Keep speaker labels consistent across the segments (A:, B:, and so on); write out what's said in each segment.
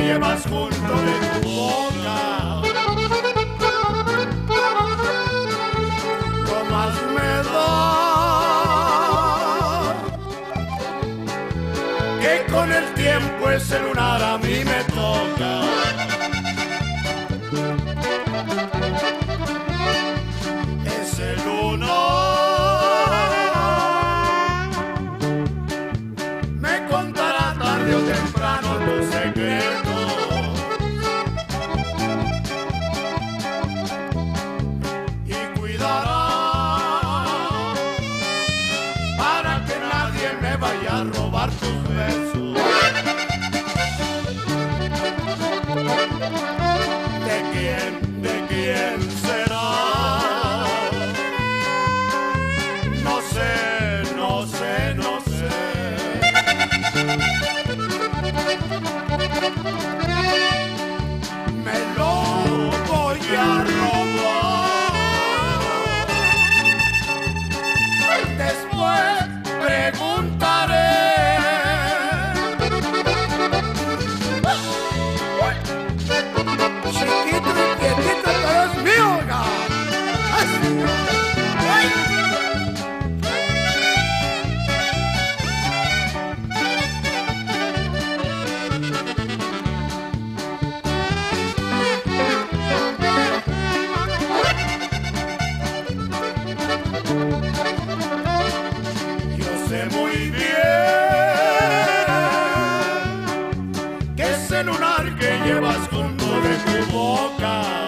A: llevas junto de tu boca. No más me da que con el tiempo ese lunar a mí me toca. ¿De quién, de quién será? No sé, no sé, no sé. Muy bien que ese lunar que llevas junto de tu boca.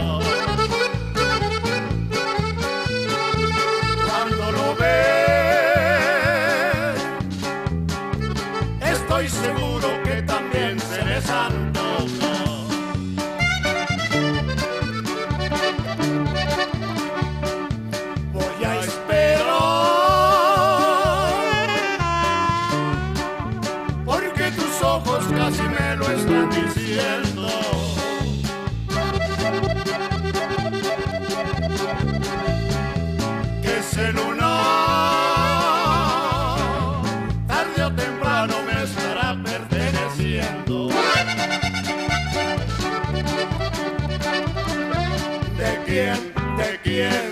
A: Lunar tarde o temprano me estará perteneciendo. ¿De quién, de quién